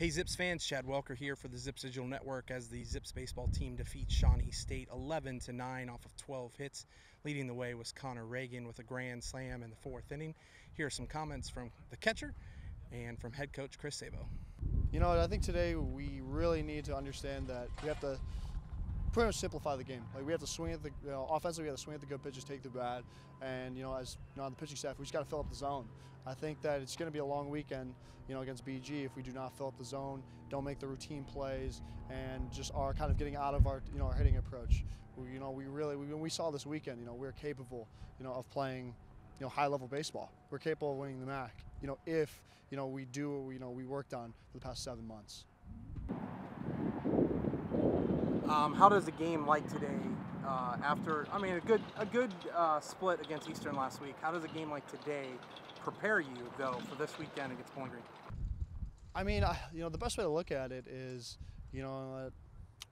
Hey Zips fans, Chad Welker here for the Zips Digital Network as the Zips baseball team defeats Shawnee State 11 to 9 off of 12 hits. Leading the way was Connor Reagan with a grand slam in the fourth inning. Here are some comments from the catcher and from head coach Chris Sabo. You know, I think today we really need to understand that we have to pretty much simplify the game. Like we have to swing at the you know, offensively, we have to swing at the good pitches, take the bad, and you know, as you know, on the pitching staff, we just got to fill up the zone. I think that it's going to be a long weekend, you know, against BG if we do not fill up the zone, don't make the routine plays, and just are kind of getting out of our you know our hitting approach. We, you know, we really we, we saw this weekend, you know, we're capable, you know, of playing you know, high level baseball. We're capable of winning the MAC, you know, if, you know, we do you know, we worked on for the past seven months. Um, how does the game like today? Uh, after, I mean, a good a good uh, split against Eastern last week. How does a game like today prepare you though for this weekend against Bowling Green? I mean, I, you know, the best way to look at it is, you know, uh,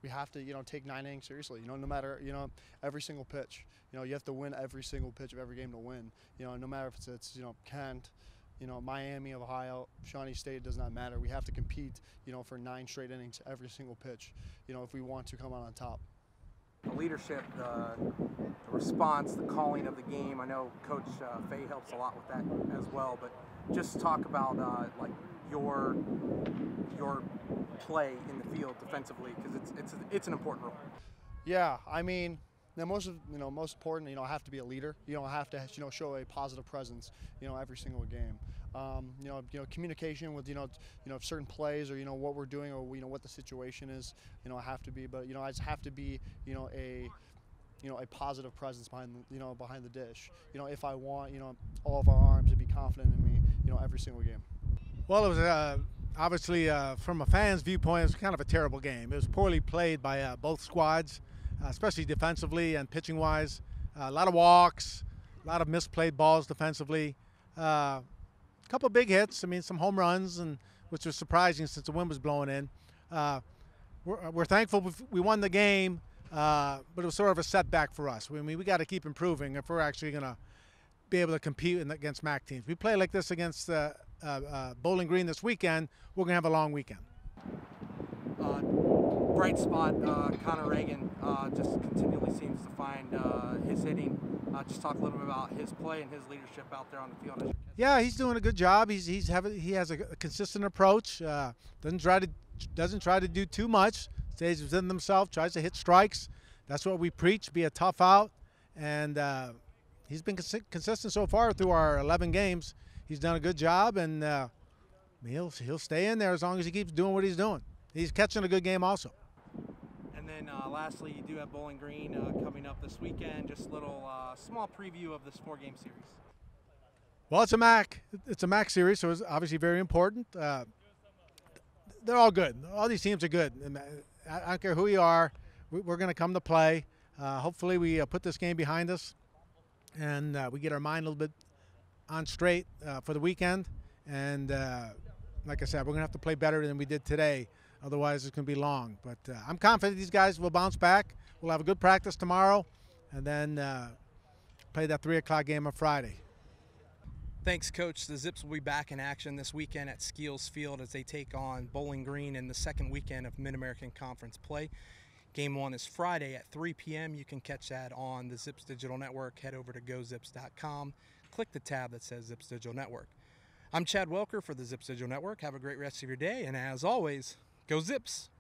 we have to, you know, take nine innings seriously. You know, no matter, you know, every single pitch. You know, you have to win every single pitch of every game to win. You know, no matter if it's, it's you know, Kent, you know, Miami of Ohio, Shawnee State, does not matter. We have to compete, you know, for nine straight innings every single pitch, you know, if we want to come out on top. The leadership, the, the response, the calling of the game. I know Coach uh, Fay helps a lot with that as well, but just talk about uh, like your your play in the field defensively because it's it's it's an important role. Yeah, I mean, now, most of you know, most important, you know, I have to be a leader. You know, have to you know show a positive presence. You know, every single game. Um, you know, you know, communication with you know, you know, certain plays or you know what we're doing or you know what the situation is. You know, I have to be, but you know, I just have to be, you know, a you know, a positive presence behind, you know, behind the dish. You know, if I want, you know, all of our arms to be confident in me, you know, every single game. Well, it was uh, obviously uh, from a fan's viewpoint, it was kind of a terrible game. It was poorly played by uh, both squads. Uh, especially defensively and pitching wise. Uh, a lot of walks, a lot of misplayed balls defensively. Uh, a couple big hits. I mean, some home runs, and which was surprising since the wind was blowing in. We're, we're, thankful we won the game, but it was sort of a setback for us. I mean, we got to keep improving if we're actually going to be able to compete against MAC teams. We play like this against uh, uh, Bowling Green this weekend. We're going to have a long weekend. Bright spot, uh, Connor Reagan uh, just continually seems to find uh, his hitting. Uh, just talk a little bit about his play and his leadership out there on the field. Yeah, he's doing a good job. He's he's having he has a, consistent approach. Uh, doesn't try to doesn't try to do too much. Stays within himself. Tries to hit strikes. That's what we preach. Be a tough out, and uh, he's been cons consistent so far through our 11 games. He's done a good job, and he'll he'll stay in there as long as he keeps doing what he's doing. He's catching a good game also then uh, lastly, you do have Bowling Green uh, coming up this weekend. Just a little uh, small preview of this four-game series. Well, it's a MAC. It's a MAC series, so it's obviously very important. Uh, they're all good. All these teams are good. I don't care who you are. We're going to come to play. Uh, hopefully, we uh, put this game behind us, and we get our mind a little bit on straight for the weekend. And like I said, we're going to have to play better than we did today Otherwise, it's going to be long. But uh, I'm confident these guys will bounce back. We'll have a good practice tomorrow, and then uh, play that 3 o'clock game on Friday. Thanks, Coach. The Zips will be back in action this weekend at Skeeles Field as they take on Bowling Green in the second weekend of Mid American Conference play. Game one is Friday at 3 p.m. You can catch that on the Zips Digital Network. Head over to gozips.com, click the tab that says Zips Digital Network. I'm Chad Welker for the Zips Digital Network. Have a great rest of your day, and as always, Go Zips!